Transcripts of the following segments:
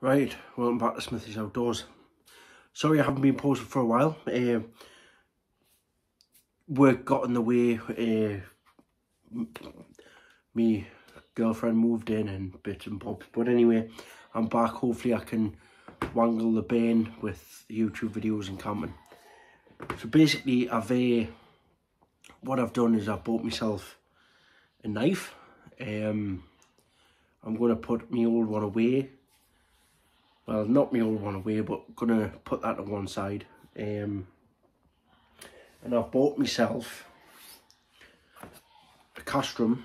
Right, welcome back to Smithy's Outdoors. Sorry I haven't been posting for a while. Uh, work got in the way. Uh, me girlfriend moved in and bits and bobs. But anyway, I'm back. Hopefully I can wangle the bane with YouTube videos and camping. So basically, I've uh, what I've done is I bought myself a knife. Um, I'm going to put my old one away well not my old one away but gonna put that to one side. Um, and I've bought myself a Casström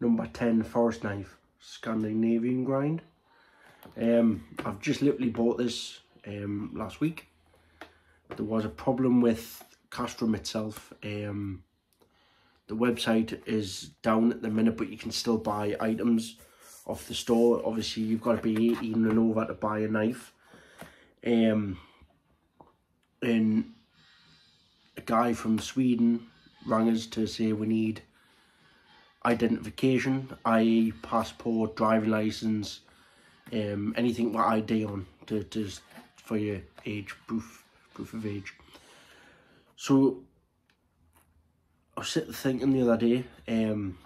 number 10 forest knife Scandinavian grind. Um, I've just literally bought this um, last week. There was a problem with Casström itself. Um, the website is down at the minute but you can still buy items off the store. Obviously, you've got to be 18 and over to buy a knife. Um, and a guy from Sweden rang us to say we need identification, i.e. passport, driving licence, um, anything with ID on to, to for your age, proof, proof of age. So I was sitting thinking the other day, um,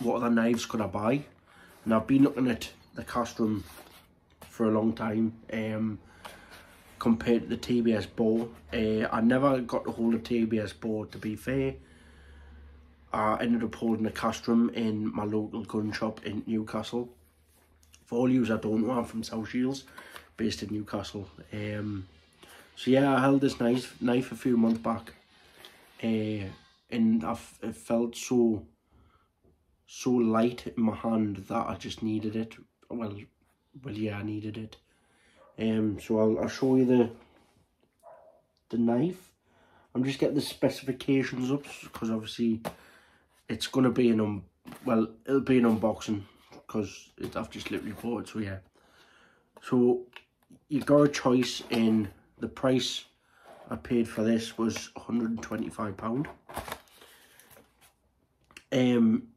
what other knives could I buy? And I've been looking at the Casström for a long time um, compared to the TBS Boar. Uh, I never got to hold a TBS Boar to be fair. I ended up holding a Casström in my local gun shop in Newcastle. For all you I don't know, I'm from South Shields, based in Newcastle. Um, so yeah, I held this knife, knife a few months back. Uh, and I it felt so so light in my hand that I just needed it. Well, well, yeah, I needed it. Um, so I'll, I'll show you the the knife. I'm just getting the specifications up because obviously it's gonna be an um well it'll be an unboxing because I've just literally bought it. So yeah. So you got a choice in the price I paid for this was 125 pound. Um,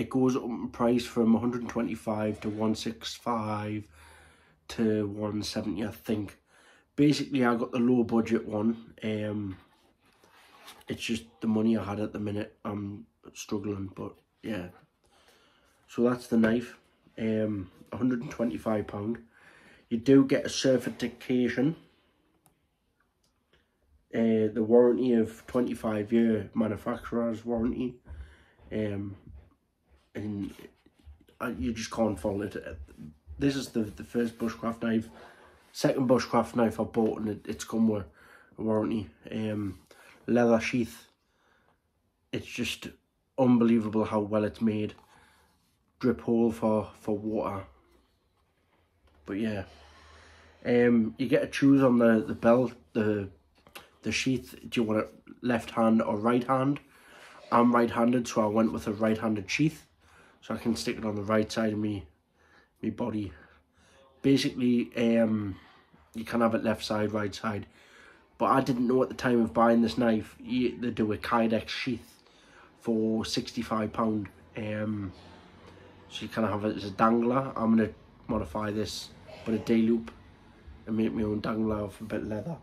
it goes up in price from 125 to 165 to 170 I think. Basically I got the low budget one. Um it's just the money I had at the minute I'm struggling but yeah. So that's the knife. Um 125 pound. You do get a certification uh, the warranty of 25 year manufacturer's warranty. Um and you just can't fault it. This is the, the first bushcraft knife, second bushcraft knife I bought and it, it's come with a warranty. Um, leather sheath, it's just unbelievable how well it's made. Drip hole for, for water. But yeah, um, you get to choose on the, the belt, the the sheath, do you want it left hand or right hand? I'm right-handed, so I went with a right-handed sheath so I can stick it on the right side of me me body. Basically um you can have it left side right side. But I didn't know at the time of buying this knife they do a Kydex sheath for 65 pound. Um so you kind of have it as a dangler. I'm gonna modify this but a D-loop and make my own dangler of a bit of leather.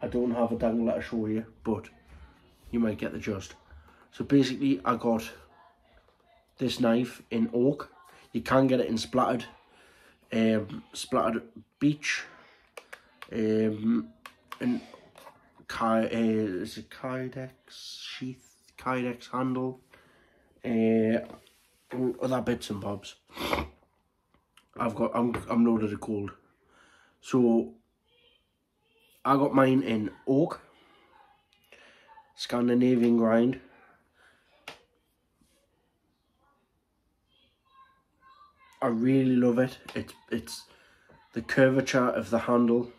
I don't have a dangler to show you but you might get the gist. So basically I got this knife in oak. You can get it in splattered, um, splattered beech, um, and uh, is it Kydex sheath, Kydex handle, uh, other bits and bobs. I've got, I'm, I'm loaded of gold. So, I got mine in oak, Scandinavian grind, I really love it. It's it's the curvature of the handle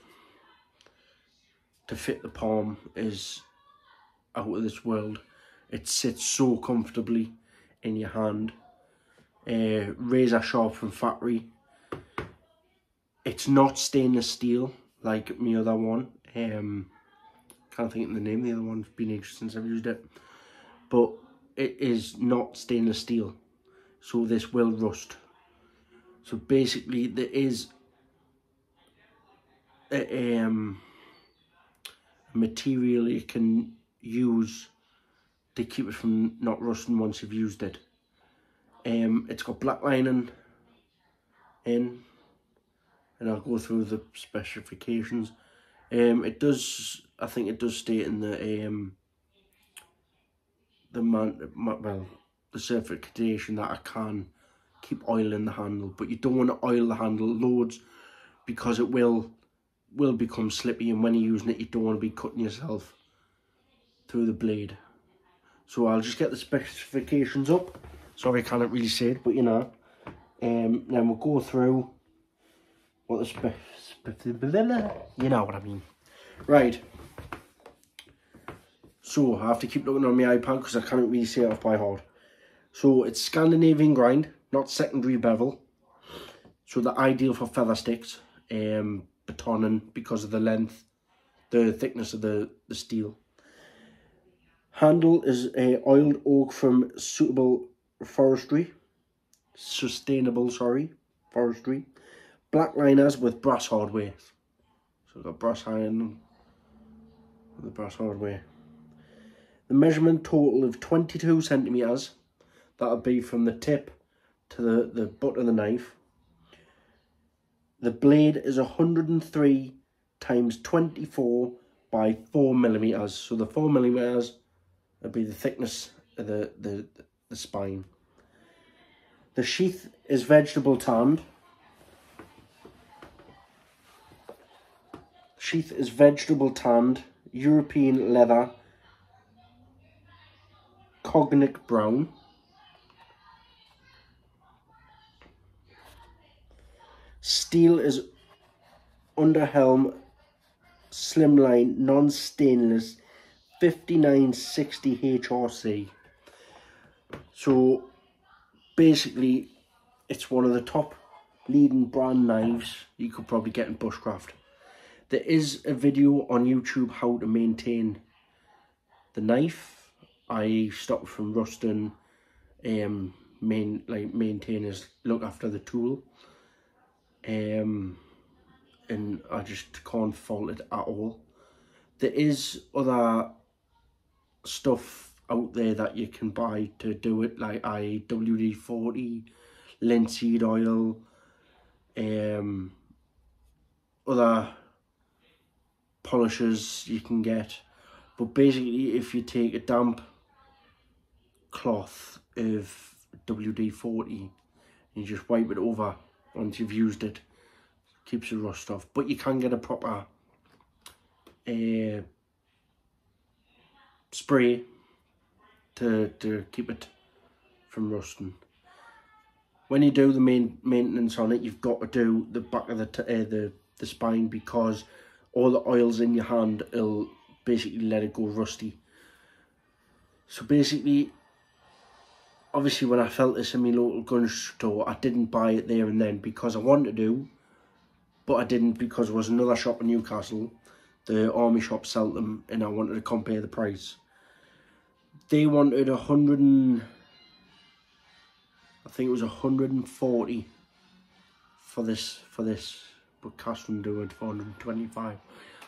to fit the palm is out of this world. It sits so comfortably in your hand. Uh, razor sharp from factory. It's not stainless steel like my other one. Um, can't think of the name. The other one's been ages since I've used it. But it is not stainless steel. So this will rust So basically there is a, um, a material you can use to keep it from not rusting once you've used it. Um, it's got black lining in and I'll go through the specifications. Um, it does, I think it does state in the um, the man, well, the certification that I can keep oiling the handle, but you don't want to oil the handle loads because it will will become slippy, and when you're using it, you don't want to be cutting yourself through the blade. So I'll just get the specifications up. Sorry, I can't really say it, but you know. Um, then we'll go through what the spec, you know what I mean. Right. So I have to keep looking on my iPad because I can't really see it off by heart. So it's Scandinavian grind, not secondary bevel. So they're ideal for feather sticks, um, batoning because of the length, the thickness of the, the steel. Handle is a oiled oak from suitable forestry, sustainable, sorry, forestry. Black liners with brass hardware. So we've got brass iron the brass hardware. The measurement total of 22 centimetres. That'll be from the tip to the, the butt of the knife. The blade is 103 times 24 by 4 millimetres. So the 4 millimetres would be the thickness of the, the, the spine. The sheath is vegetable tanned. Sheath is vegetable tanned, European leather, cognac brown. Steel is Uddeholm slimline non-stainless 5960 HRC. So basically it's one of the top leading brand knives you could probably get in bushcraft. There is a video on YouTube how to maintain the knife. I stop from rusting, um, main like maintainers look after the tool. Um, and I just can't fault it at all. There is other stuff out there that you can buy to do it, like I WD-40, linseed oil, um, other polishes you can get. But basically, if you take a damp cloth of WD-40 and you just wipe it over once you've used it, keeps the rust off. But you can get a proper uh, spray to, to keep it from rusting. When you do the main maintenance on it, you've got to do the back of the uh, the the spine because all the oils in your hand will basically let it go rusty. So basically, obviously when I felt this in my local gun store, I didn't buy it there and then because I wanted to, but I didn't because there was another shop in Newcastle, the army shop sold them, and I wanted to compare the price. They wanted a hundred and, I think it was a hundred and forty for this for this but Casström do it for 125.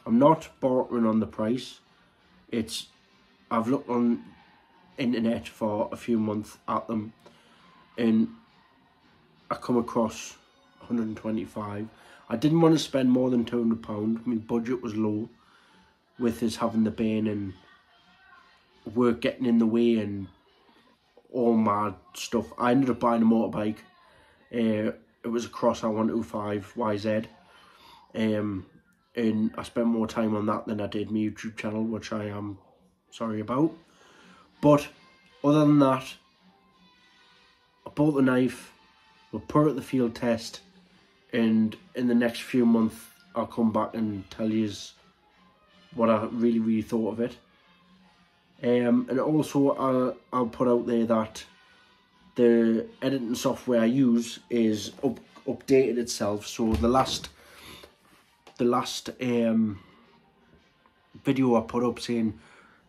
I'm not bartering on the price. It's I've looked on internet for a few months at them and I come across 125. I didn't want to spend more than £200. My budget was low with us having the bane and work getting in the way and all my stuff. I ended up buying a motorbike. Uh, it was a Cross R125 YZ. Um, and I spent more time on that than I did my YouTube channel, which I am sorry about. But other than that, I bought the knife, we'll put it at the field test, and in the next few months, I'll come back and tell you what I really, really thought of it. Um, and also, I'll, I'll put out there that the editing software I use is up, updated itself. So the last the last um, video I put up saying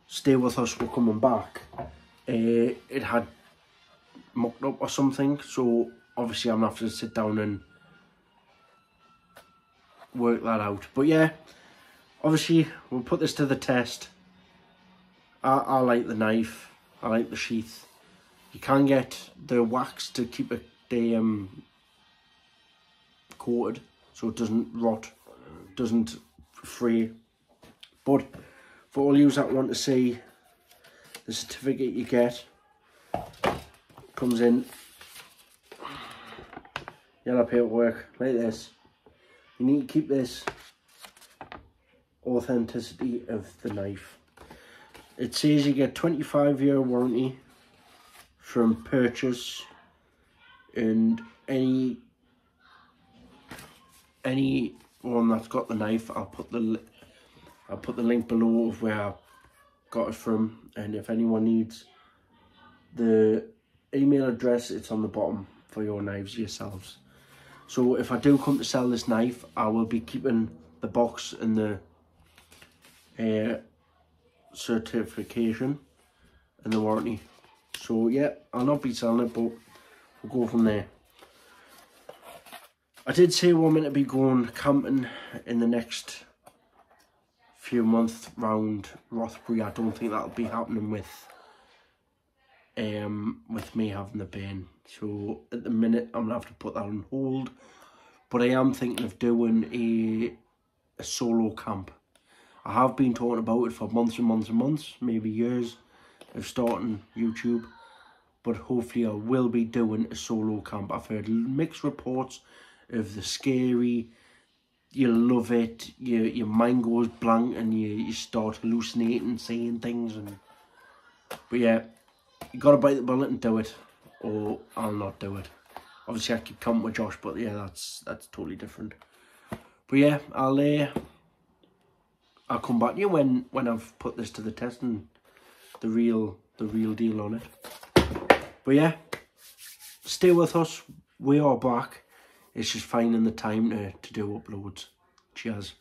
stay with us, we're coming back, uh, it had mucked up or something. So obviously I'm gonna have to sit down and work that out. But yeah, obviously we'll put this to the test. I, I like the knife. I like the sheath. You can get the wax to keep it the um, coated so it doesn't rot, doesn't fray. But for all you that want to see the certificate you get comes in yellow paperwork like this. You need to keep this authenticity of the knife. It says you get 25 year warranty from purchase and any any one that's got the knife I'll put the I'll put the link below of where I got it from and if anyone needs the email address it's on the bottom for your knives yourselves. So if I do come to sell this knife I will be keeping the box and the uh, certification and the warranty. So yeah I'll not be selling it but we'll go from there. I did say we're meant to be going camping in the next few months round Rothbury. I don't think that'll be happening with um with me having the pain. So at the minute I'm gonna have to put that on hold. But I am thinking of doing a a solo camp. I have been talking about it for months and months and months, maybe years of starting YouTube. But hopefully I will be doing a solo camp. I've heard mixed reports of the scary. You love it. Your your mind goes blank and you, you start hallucinating, saying things and. But yeah, you gotta bite the bullet and do it, or I'll not do it. Obviously, I keep coming with Josh, but yeah, that's that's totally different. But yeah, I'll uh, I'll come back to you when when I've put this to the test and the real the real deal on it. But yeah, stay with us. We are back. It's just finding the time to, to do uploads. Cheers.